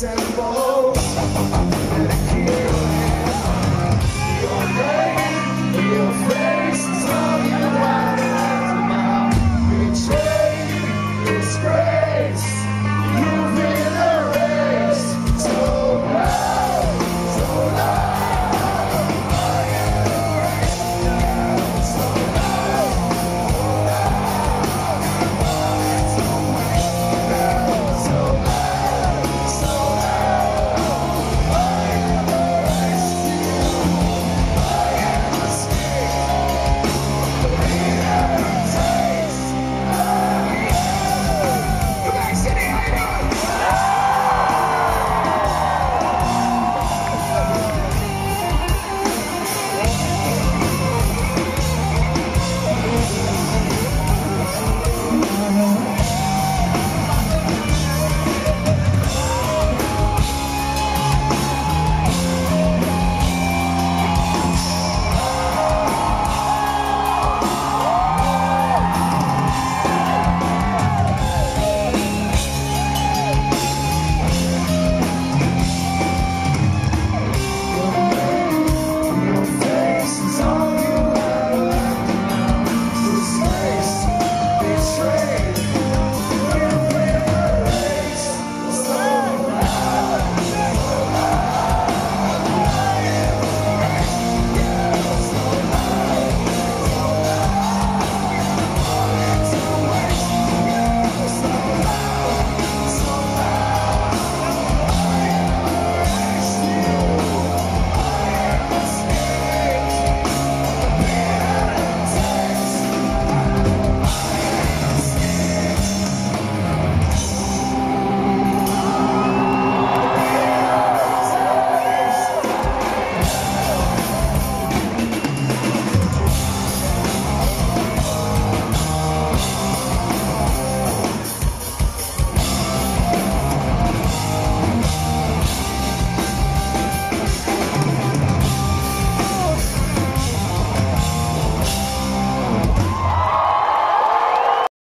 December